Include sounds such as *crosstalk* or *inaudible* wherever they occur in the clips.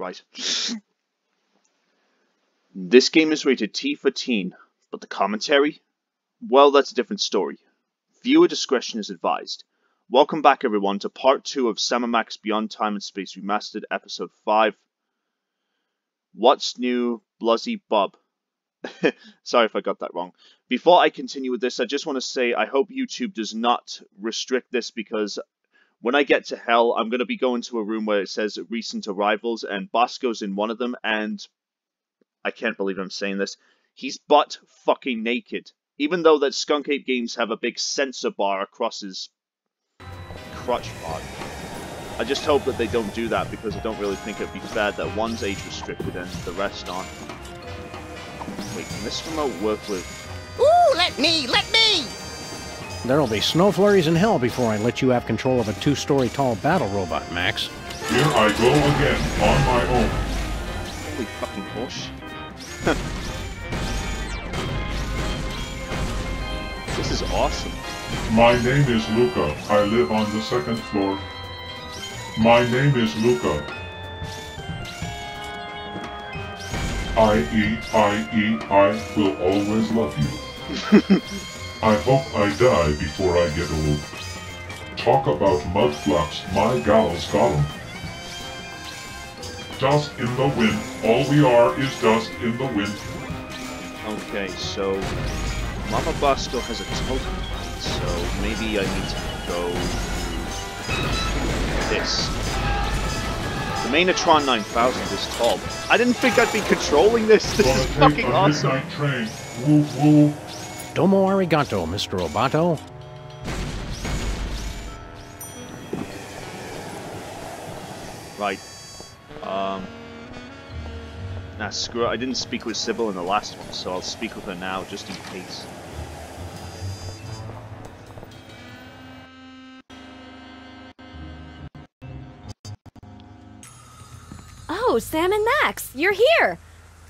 Right. This game is rated T for teen, but the commentary? Well, that's a different story. Viewer discretion is advised. Welcome back, everyone, to part 2 of Sam and Max Beyond Time and Space Remastered, Episode 5. What's New, Bluzzy Bob? *laughs* Sorry if I got that wrong. Before I continue with this, I just want to say I hope YouTube does not restrict this because when I get to hell, I'm going to be going to a room where it says recent arrivals, and Bosco's in one of them, and I can't believe I'm saying this. He's butt fucking naked. Even though that Skunkape Games have a big censor bar across his crotch part. I just hope that they don't do that because I don't really think it'd be fair that one's age restricted and the rest aren't. Wait, can this remote work with... Ooh, let me, let me! There'll be snow flurries in hell before I let you have control of a two-story tall battle robot, Max. Here I go again, on my own. Holy fucking horse. *laughs* this is awesome. My name is Luca. I live on the second floor. My name is Luca. I E I E I will always love you. *laughs* I hope I die before I get old. Talk about mudflaps, my gallows got 'em. Dust in the wind, all we are is dust in the wind. Okay, so Mama Bosco has a token, so maybe I need to go this. The Maimtron 9000 is tall. I didn't think I'd be controlling this. *laughs* This is fucking awesome. train. Woo woo. Domo arigato, Mr. Roboto. Right. Um. Nah, screw it. I didn't speak with Sybil in the last one, so I'll speak with her now just in case. Oh, Sam and Max, you're here!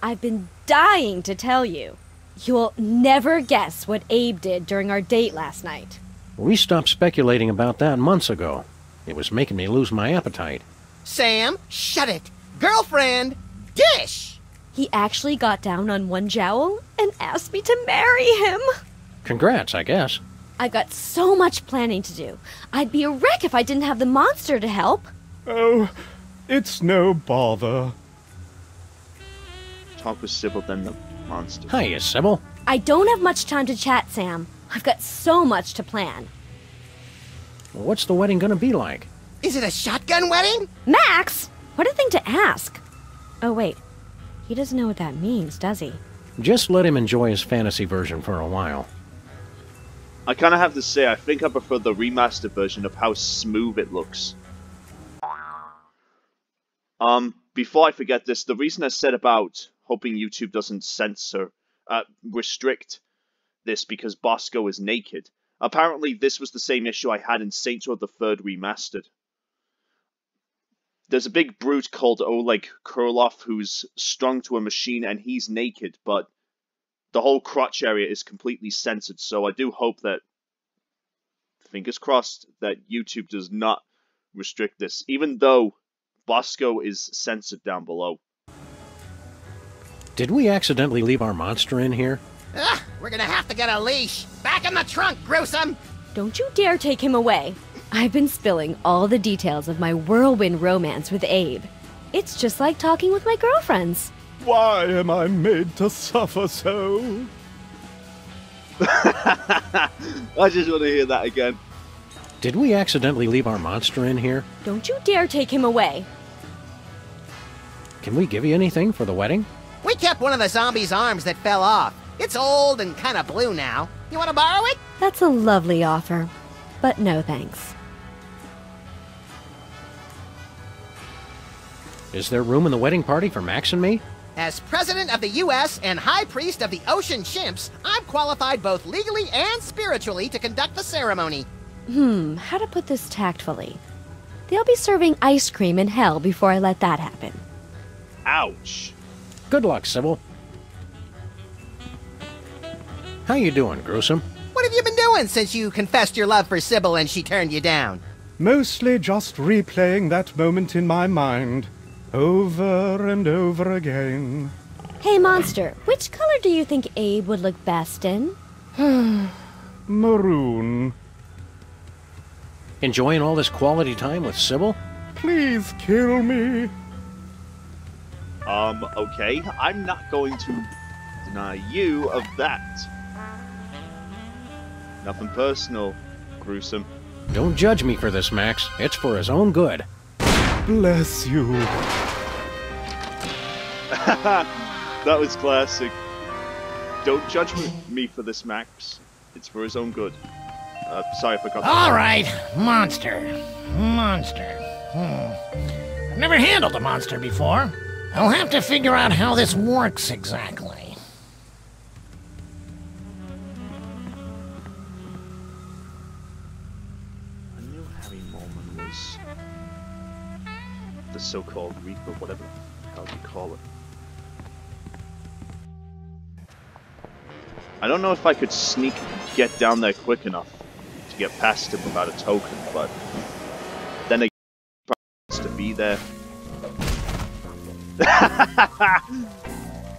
I've been dying to tell you. You'll never guess what Abe did during our date last night. We stopped speculating about that months ago. It was making me lose my appetite. Sam, shut it! Girlfriend, dish! He actually got down on one jowl and asked me to marry him. Congrats, I guess. I've got so much planning to do. I'd be a wreck if I didn't have the monster to help. Oh, it's no bother. Talk with Sybil, then the monster. Hiya, Sybil. I don't have much time to chat, Sam. I've got so much to plan. What's the wedding gonna be like? Is it a shotgun wedding? Max! What a thing to ask! Oh, wait. He doesn't know what that means, does he? Just let him enjoy his fantasy version for a while. I kind of have to say, I think I prefer the remastered version of how smooth it looks. Um, before I forget this, the reason I said about hoping YouTube doesn't censor, uh, restrict this because Bosco is naked. Apparently, this was the same issue I had in Saints Row the Third Remastered. There's a big brute called Oleg Kirrlov who's strung to a machine and he's naked, but the whole crotch area is completely censored. So I do hope that, fingers crossed, that YouTube does not restrict this, even though Bosco is censored down below. Did we accidentally leave our monster in here? Ugh, we're gonna have to get a leash. Back in the trunk, gruesome! Don't you dare take him away. I've been spilling all the details of my whirlwind romance with Abe. It's just like talking with my girlfriends. Why am I made to suffer so? *laughs* I just want to hear that again. Did we accidentally leave our monster in here? Don't you dare take him away. Can we give you anything for the wedding? We kept one of the zombie's arms that fell off. It's old and kinda blue now. You wanna borrow it? That's a lovely offer. But no thanks. Is there room in the wedding party for Max and me? As president of the U.S. and high priest of the ocean chimps, I'm qualified both legally and spiritually to conduct the ceremony. Hmm, how to put this tactfully? They'll be serving ice cream in hell before I let that happen. Ouch. Good luck, Sybil. How you doing, Gruesome? What have you been doing since you confessed your love for Sybil and she turned you down? Mostly just replaying that moment in my mind. over and over again. Hey, Monster, which color do you think Abe would look best in? *sighs* Maroon. Enjoying all this quality time with Sybil? Please kill me. Um, okay, I'm not going to deny you of that. Nothing personal, gruesome. Don't judge me for this, Max. It's for his own good. Bless you. *laughs* that was classic. Don't judge me- me for this, Max. It's for his own good. Uh, sorry if I got All right, monster. Monster. Hmm. I've never handled a monster before. I'll have to figure out how this works exactly. I knew Harry Moleman was the so-called Reaper, whatever hell you call it. I don't know if I could sneak get down there quick enough to get past him without a token, but then again, to be there. Oh my!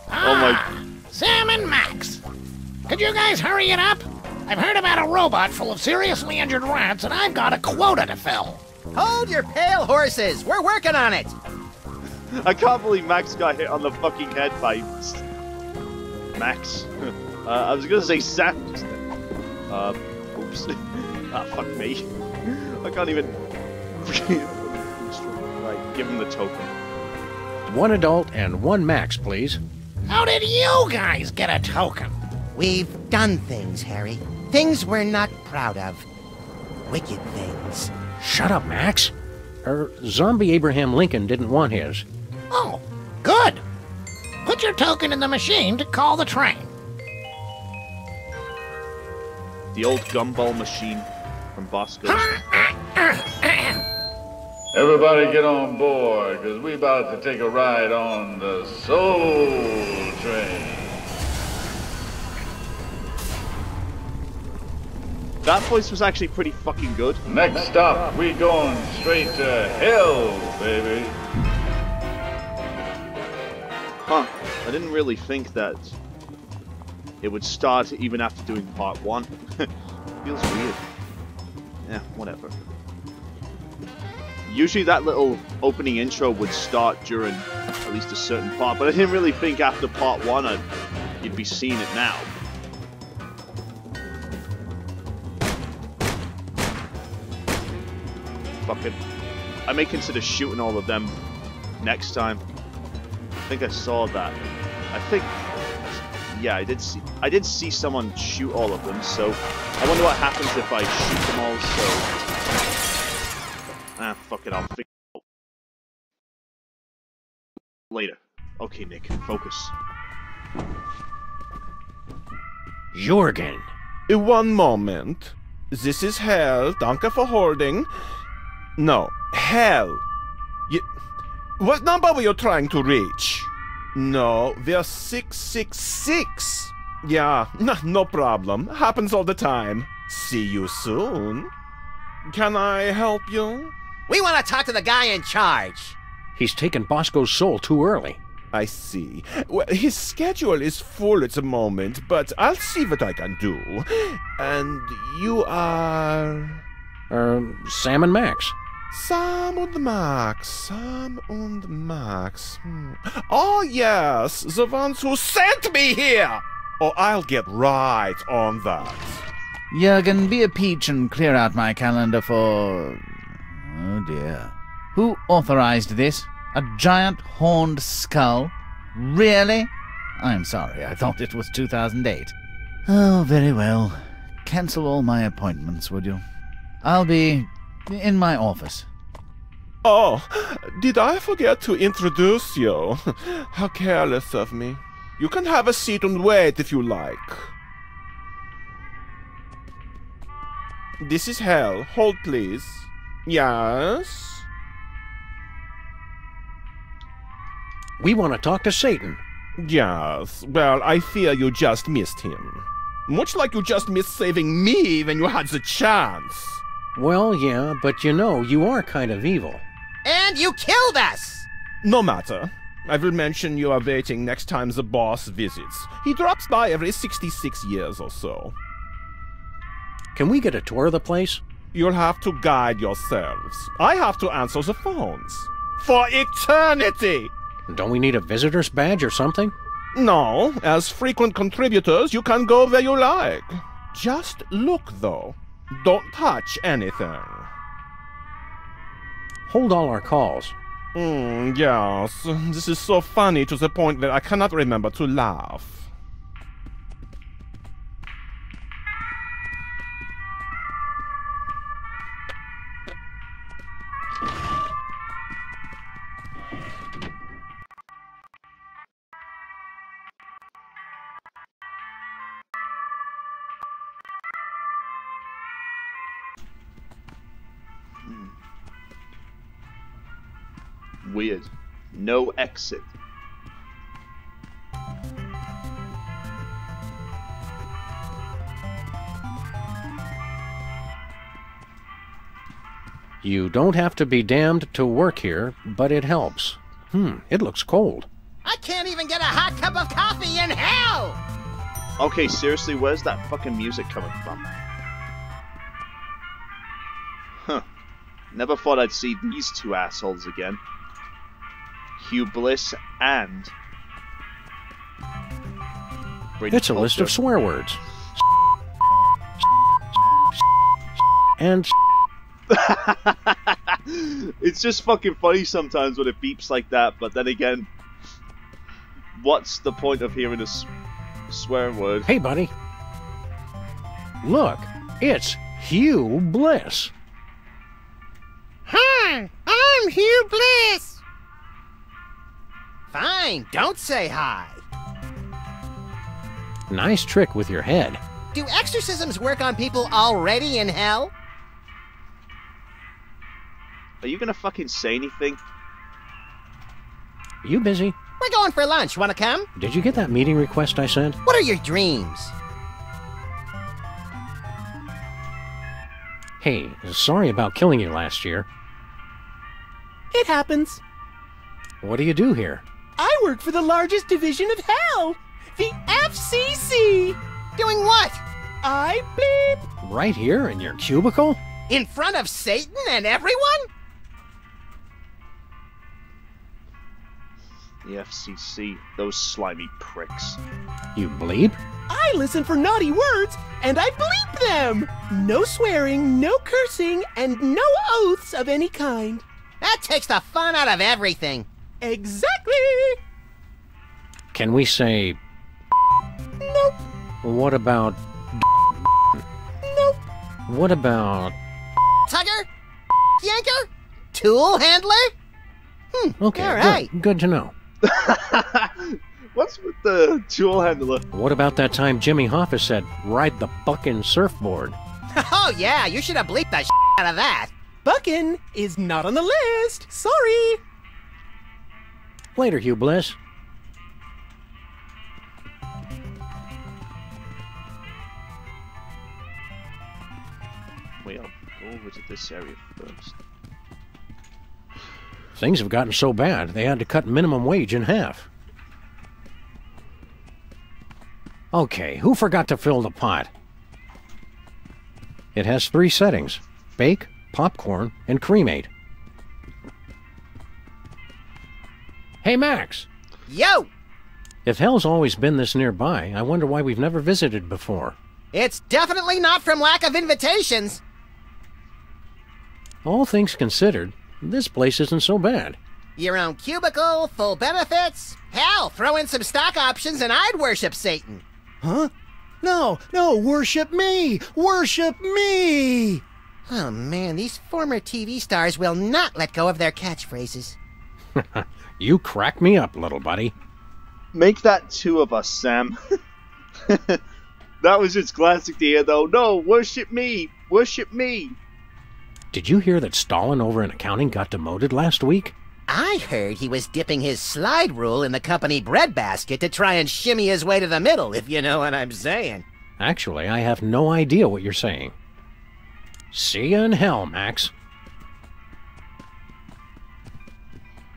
Ah, *gasps* Sam and Max. Could you guys hurry it up? I've heard about a robot full of seriously injured rats, and I've got a quota to fill. Hold your pale horses. We're working on it. I can't believe Max got hit on the fucking head by Max. *laughs* uh, I was gonna say Sam. just then. Uh, oops. *laughs* ah, fuck me. *laughs* I can't even. right, give him the token. One adult and one Max, please. How did you guys get a token? We've done things, Harry. Things we're not proud of. Wicked things. Shut up, Max. Er, zombie Abraham Lincoln didn't want his. Oh, good. Put your token in the machine to call the train. The old gumball machine from Bosco. *laughs* Everybody get on board, because we about to take a ride on the Soul Train. That voice was actually pretty fucking good. Next stop, we going straight to hell, baby. Huh. I didn't really think that it would start even after doing part one. *laughs* Feels weird. Yeah, whatever. Usually that little opening intro would start during at least a certain part, but I didn't really think after part one I'd, you'd be seeing it now. Fuck it. I may consider shooting all of them next time. I think I saw that. I think, yeah, I did see. I did see someone shoot all of them. So I wonder what happens if I shoot them all. So ah, fuck it. I'll figure it out later. Okay, Nick, focus. Jurgen. One moment. This is hell. Danke for holding. No, hell. You, what number were you trying to reach? No, we're 666. Yeah, *laughs* no, no problem. Happens all the time. See you soon. Can I help you? We want to talk to the guy in charge. He's taken Bosco's soul too early. I see. Well, his schedule is full at the moment, but I'll see what I can do. And you are. Er, Sam and Max. Sam und Max. Sam und Max. Hmm. Oh, yes, the ones who sent me here! Oh, I'll get right on that. Jurgen, be a peach and clear out my calendar for. Dear. Who authorized this? A giant horned skull? Really? I'm sorry, I thought it was 2008. Oh, very well. Cancel all my appointments, would you? I'll be in my office. Oh, did I forget to introduce you? *laughs* How careless of me. You can have a seat and wait if you like. This is hell. Hold, please. Yes? We want to talk to Satan. Yes. Well, I fear you just missed him. Much like you just missed saving me when you had the chance. Well, yeah, but you know, you are kind of evil. And you killed us. No matter. I will mention you are waiting next time the boss visits. He drops by every 66 years or so. Can we get a tour of the place? You'll have to guide yourselves. I have to answer the phones. For eternity! Don't we need a visitor's badge or something? No, as frequent contributors, you can go where you like. Just look, though. Don't touch anything. Hold all our calls. Hmm, yes. This is so funny to the point that I cannot remember to laugh. Weird. No exit. You don't have to be damned to work here, but it helps. Hmm, it looks cold. I can't even get a hot cup of coffee in hell! Okay, seriously, where's that fucking music coming from? Never thought I'd see these two assholes again. Hugh Bliss and. Brady It's a list of swear words. And *laughs* it's just fucking funny sometimes when it beeps like that, but then again, what's the point of hearing a s- swear word? hey, buddy. Look, it's Hugh Bliss. Hi, I'm Hugh Bliss! Fine, don't say hi. Nice trick with your head. Do exorcisms work on people already in hell? Are you gonna fucking say anything? You busy? We're going for lunch. Wanna come? Did you get that meeting request I sent? What are your dreams? Hey, sorry about killing you last year. It happens. What do you do here? I work for the largest division of hell, the FCC. Doing what? I bleep. Right here in your cubicle? In front of Satan and everyone? The FCC, those slimy pricks. You bleep? I listen for naughty words and I bleep them. No swearing, no cursing, and no oaths of any kind. That takes the fun out of everything. Exactly. Can we say. Nope. What about. Nope. What about. Tugger? Yanker? Tool handler? Hmm, okay, All right. good, good to know. *laughs* What's with the tool handler? What about that time Jimmy Hoffa said, ride the fucking surfboard? *laughs* Oh yeah, you should have bleeped the *laughs* out of that. Buckin is not on the list. Sorry. Later, Hugh Bliss. Wait, I'll go over to this area first. Things have gotten so bad, they had to cut minimum wage in half. Okay, who forgot to fill the pot? It has three settings bake, popcorn, and cremate. Hey, Max! Yo! If hell's always been this nearby, I wonder why we've never visited before. It's definitely not from lack of invitations. All things considered, this place isn't so bad. Your own cubicle, full benefits. Hell, throw in some stock options and I'd worship Satan. Huh? No, no, worship me! Worship me! Oh man, these former TV stars will not let go of their catchphrases. *laughs* You crack me up, little buddy. Make that two of us, Sam. *laughs* that was just classic to hear, though. No, worship me! Worship me! Did you hear that Stalin over in accounting got demoted last week? I heard he was dipping his slide rule in the company breadbasket to try and shimmy his way to the middle, if you know what I'm saying. Actually, I have no idea what you're saying. See you in hell, Max.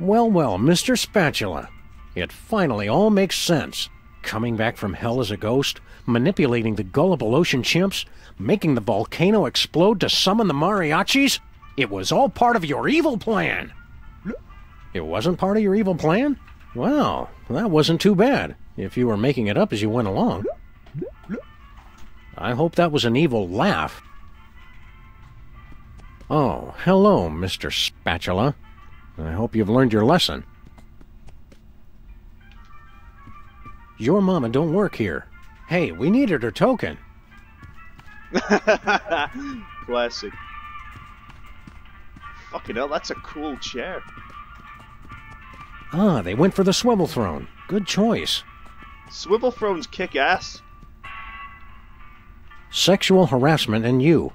Well, well, Mr. Spatula. It finally all makes sense. Coming back from hell as a ghost, manipulating the gullible ocean chimps, making the volcano explode to summon the mariachis? It was all part of your evil plan. It wasn't part of your evil plan? Well, that wasn't too bad, if you were making it up as you went along. I hope that was an evil laugh. Oh, hello, Mr. Spatula. I hope you've learned your lesson. Your mama don't work here. Hey, we needed her token. *laughs* Classic. Fucking hell, that's a cool chair. Ah, they went for the swivel throne. Good choice. Swivel thrones kick ass. Sexual harassment and you.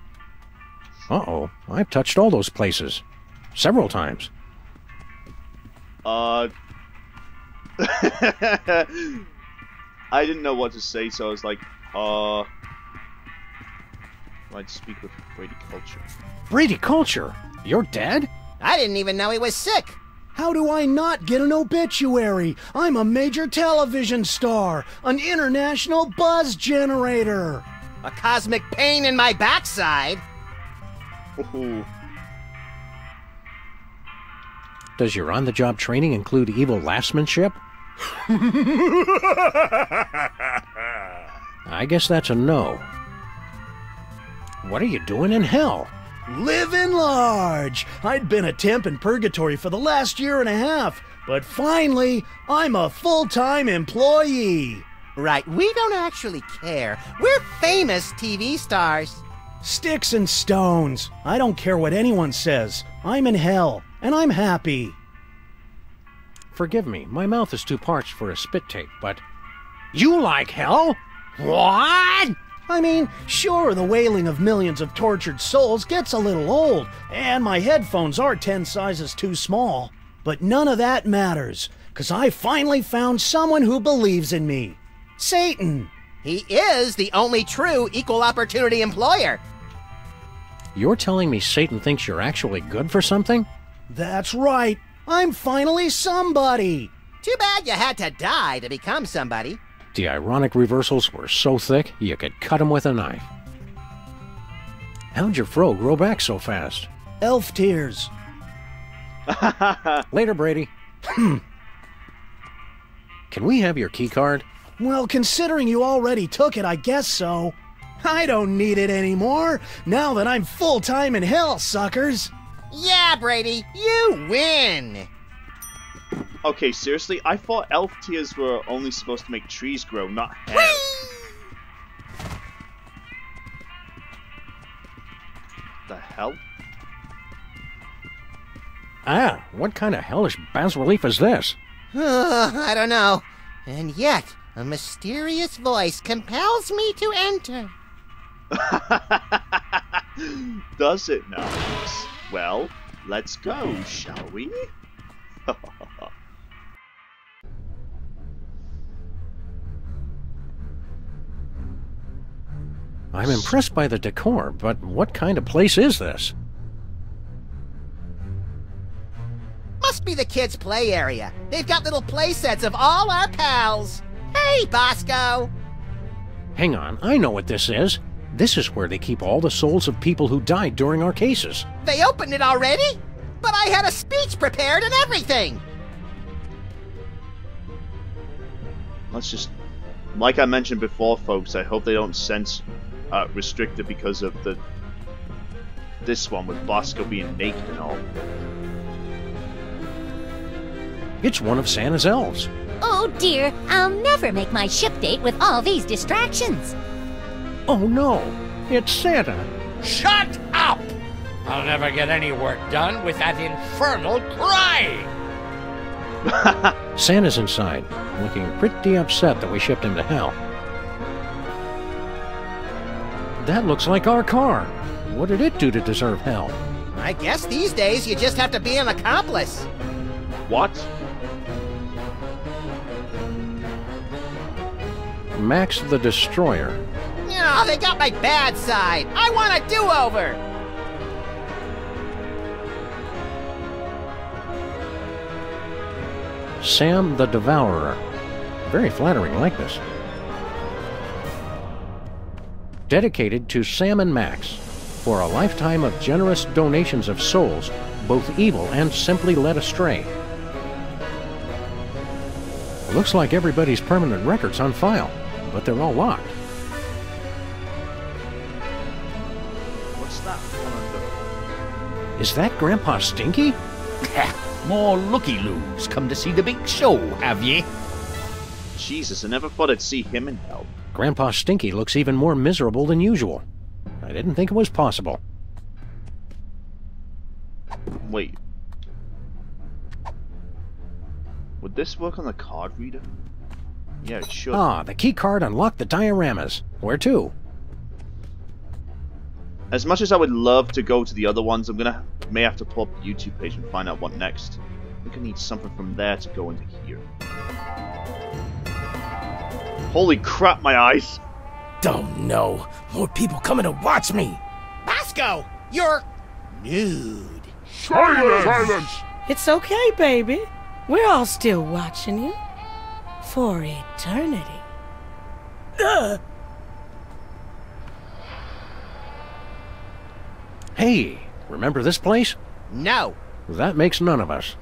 Uh-oh, I've touched all those places. Several times. Uh... *laughs* I didn't know what to say, so I was like, uh... I'd speak with Brady Culture. Brady Culture? You're dead? I didn't even know he was sick. How do I not get an obituary? I'm a major television star, an international buzz generator. A cosmic pain in my backside. Ooh. *laughs* Does your on the job training include evil lastmanship? *laughs* I guess that's a no. What are you doing in hell? Living large. I'd been a temp in purgatory for the last year and a half, but finally, I'm a full time employee. Right, we don't actually care. We're famous TV stars. Sticks and stones. I don't care what anyone says. I'm in hell, and I'm happy. Forgive me, my mouth is too parched for a spit take, but. You like hell? What? I mean, sure, the wailing of millions of tortured souls gets a little old, and my headphones are 10 sizes too small. But none of that matters, because I finally found someone who believes in me Satan. He is the only true equal opportunity employer. You're telling me Satan thinks you're actually good for something? That's right. I'm finally somebody. Too bad you had to die to become somebody. The ironic reversals were so thick you could cut cut 'em with a knife. How'd your fro grow back so fast? Elf tears. *laughs* Later, Brady. *laughs* Can we have your key card? Well, considering you already took it, I guess so. I don't need it anymore, now that I'm full time in hell, suckers. Yeah, Brady, you win. Okay, seriously? I thought elf tears were only supposed to make trees grow, not hair. the hell? Ah, what kind of hellish bas relief is this? *laughs* I don't know. And yet, a mysterious voice compels me to enter. *laughs* Does it now? Well, let's go, shall we? *laughs* I'm impressed by the decor, but what kind of place is this? Must be the kids' play area. They've got little play sets of all our pals. Hey, Bosco! Hang on, I know what this is. This is where they keep all the souls of people who died during our cases. They opened it already? But I had a speech prepared and everything! Let's just... Like I mentioned before, folks, I hope they don't sense uh, restricted because of the... This one with Bosco being naked and all. It's one of Santa's elves. Oh dear, I'll never make my ship date with all these distractions. Oh no, it's Santa. Shut up! I'll never get any work done with that infernal crying! *laughs* Santa's inside, looking pretty upset that we shipped him to hell. That looks like our car. What did it do to deserve hell? I guess these days you just have to be an accomplice. What? Max the Destroyer. Oh, they got my bad side. I want a do-over. Sam the Devourer. Very flattering likeness. Dedicated to Sam and Max for a lifetime of generous donations of souls, both evil and simply led astray. Looks like everybody's permanent records on file, but they're all locked. What's that? Is that Grandpa Stinky? More looky-loos come to see the big show, have ye? Jesus, I never thought I'd see him in hell. Grandpa Stinky looks even more miserable than usual. I didn't think it was possible. Wait. Would this work on the card reader? Yeah, it should. Ah, the key card unlocked the dioramas. Where to? As much as I would love to go to the other ones, I'm gonna may have to pull up the YouTube page and find out what next. I think I need something from there to go into here. Holy crap, my eyes! Don't know. More people coming to watch me. Bosco, you're nude. Silence! Silence! It's okay, baby. We're all still watching you. For eternity. Hey, remember this place? No. That makes none of us.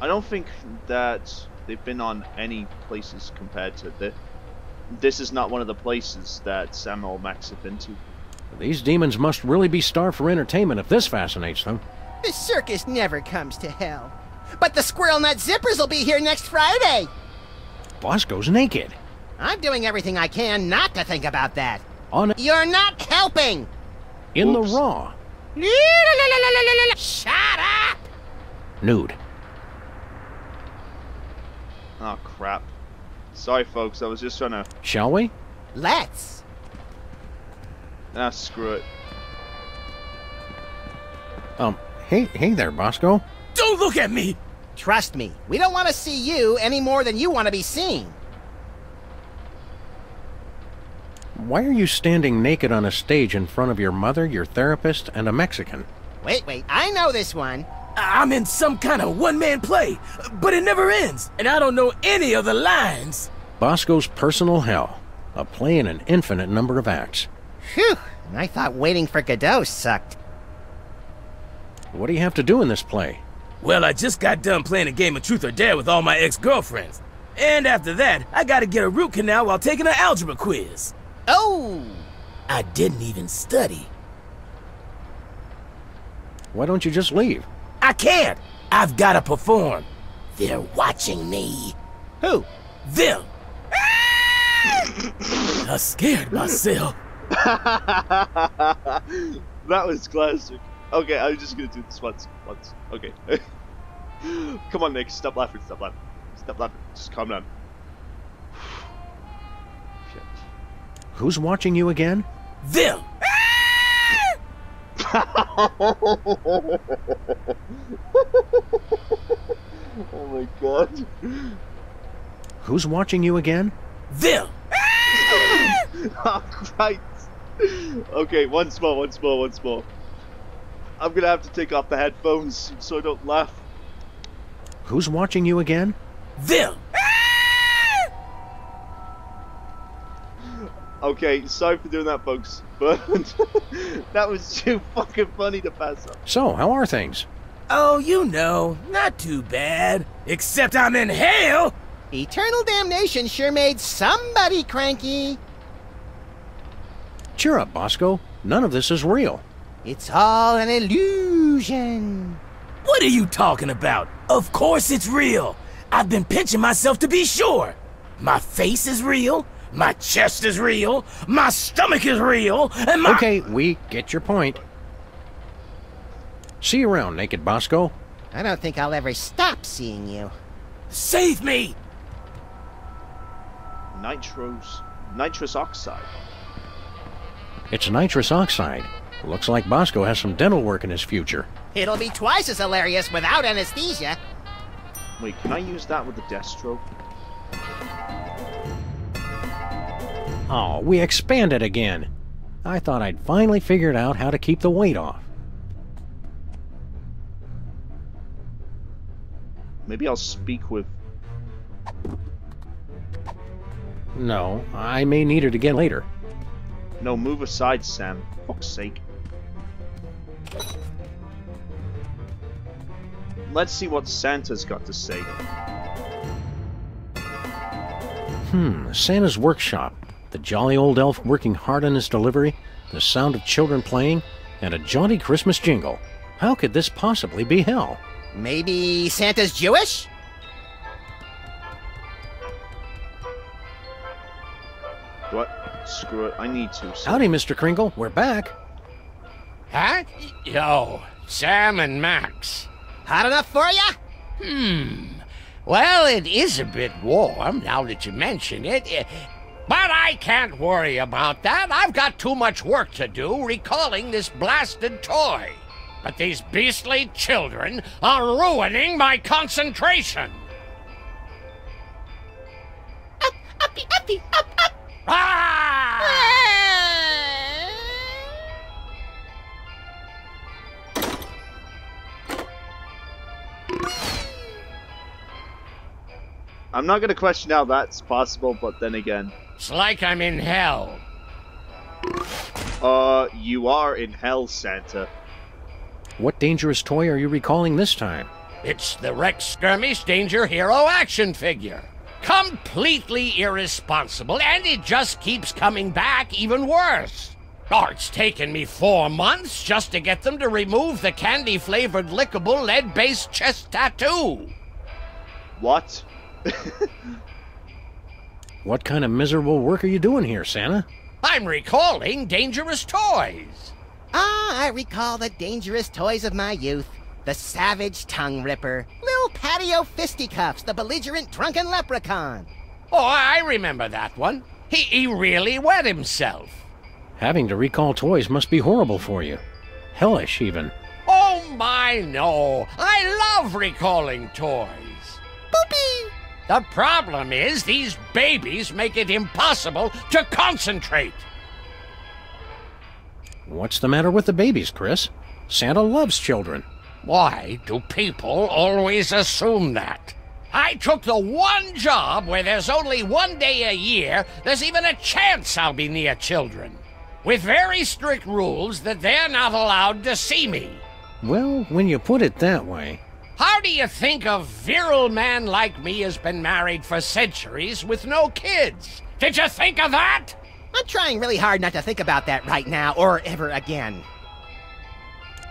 I don't think that they've been on any places compared to this. This is not one of the places that Sam and Max have been to. These demons must really be starved for entertainment if this fascinates them. The circus never comes to hell. But the squirrel nut zippers will be here next Friday. Bosco's naked. I'm doing everything I can not to think about that. On You're not helping. in Oops. the raw. Shut up. Nude. Oh crap. Sorry folks, I was just trying to... Shall we? Let's. Ah, screw it. Um, hey, hey there, Bosco. don't look at me. Trust me, we don't want to see you any more than you want to be seen. Why are you standing naked on a stage in front of your mother, your therapist, and a Mexican? Wait, wait, I know this one. I'm in some kind of one-man play, but it never ends, and I don't know any of the lines. Bosco's personal hell. A play in an infinite number of acts. Phew, I thought waiting for Godot sucked. What do you have to do in this play? Well, I just got done playing a game of Truth or Dare with all my ex-girlfriends. And after that, I gotta get a root canal while taking an algebra quiz. Oh! I didn't even study. Why don't you just leave? I can't! I've gotta perform. They're watching me. Who? Them! I scared myself. *laughs* that was classic. Okay, I'm just gonna do this once. Once. Okay. *laughs* Come on, Nick. Stop laughing. Stop laughing. Stop laughing. Just calm down. *sighs* Shit. Who's watching you again? Them! *laughs* oh my god. Who's watching you again? Them! *laughs* oh, Christ. Okay, once more, once more, once more. I'm gonna have to take off the headphones so I don't laugh. Who's watching you again? Them! Ah! Okay, sorry for doing that, folks, but *laughs* that was too fucking funny to pass up. So, how are things? Oh, you know, not too bad. Except I'm in hell! Eternal damnation sure made somebody cranky. Cheer up, Bosco. None of this is real. It's all an illusion. What are you talking about? Of course it's real. I've been pinching myself to be sure. My face is real. My chest is real. My stomach is real. And my. Okay, we get your point. See you around, Naked Bosco. I don't think I'll ever stop seeing you. Save me! Nitros, nitrous oxide. It's nitrous oxide. Looks like Bosco has some dental work in his future. It'll be twice as hilarious without anesthesia. Wait, can I use that with the Deathstroke? Oh, we expanded again. I thought I'd finally figured out how to keep the weight off. Maybe I'll speak with No, I may need it again later. No, move aside, Sam. Fuck's sake. Let's see what Santa's got to say. Hmm, Santa's workshop. The jolly old elf working hard on his delivery, the sound of children playing, and a jaunty Christmas jingle. How could this possibly be hell? Maybe Santa's Jewish? What? Screw it. I need to. So. Howdy, Mr. Kringle. We're back. Huh? Yo, Sam and Max. Hot enough for you? Hmm. Well, it is a bit warm now that you mention it. eh, But I can't worry about that. I've got too much work to do recalling this blasted toy. But these beastly children are ruining my concentration. Up, uppy, uppy, up, up. Ah! I'm not gonna question how that's possible, but then again, It's like I'm in hell. uh, you are in hell, Santa. What dangerous toy are you recalling this time? It's the Rex Skirmish Danger Hero action figure. Completely irresponsible, and it just keeps coming back even worse. Oh, it's taken me four months just to get them to remove the candy flavored lickable lead based chest tattoo. What? *laughs* What kind of miserable work are you doing here, Santa? I'm recalling dangerous toys. Ah, I recall the dangerous toys of my youth. The savage tongue ripper, little patio fisticuffs, the belligerent drunken leprechaun. Oh, I remember that one. He, he really wet himself. Having to recall toys must be horrible for you. Hellish, even. Oh my no! I love recalling toys. Boopy! The problem is these babies make it impossible to concentrate. What's the matter with the babies, Kris? Santa loves children. Why do people always assume that? I took the one job where there's only one day a year there's even a chance I'll be near children. With very strict rules that they're not allowed to see me. Well, when you put it that way. How do you think a virile man like me has been married for centuries with no kids? Did you think of that? I'm trying really hard not to think about that right now or ever again.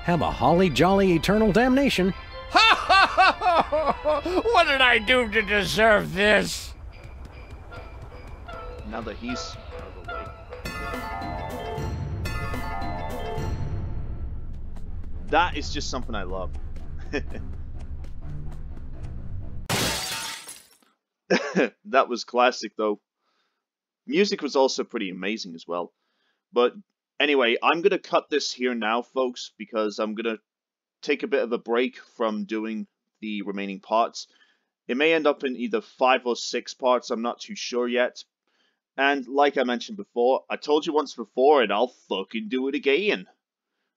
Have a holly jolly eternal damnation. Ha ha ha! what did I do to deserve this? Now that he's out of the way. That is just something I love. *laughs* *laughs* that was classic though. Music was also pretty amazing as well. But anyway, I'm going to cut this here now, folks, because I'm going to take a bit of a break from doing the remaining parts. It may end up in either five or six parts, I'm not too sure yet. And like I mentioned before, I told you once before and I'll fucking do it again.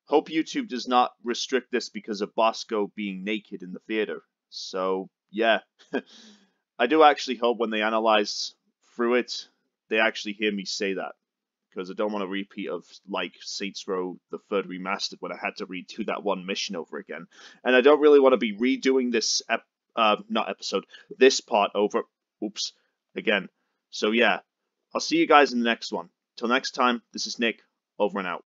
Hope YouTube does not restrict this because of Bosco being naked in the theater. So, yeah. *laughs* I do actually hope when they analyze through it, they actually hear me say that. Because I don't want a repeat of, like, Saints Row, the third remastered, when I had to redo that one mission over again. And I don't really want to be redoing this, ep- uh, not episode, this part over, oops, again. So, yeah. I'll see you guys in the next one. Till next time, this is Nick, over and out.